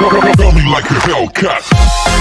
Gummy like a Hellcat.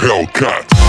Hellcat.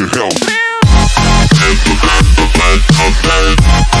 Coming like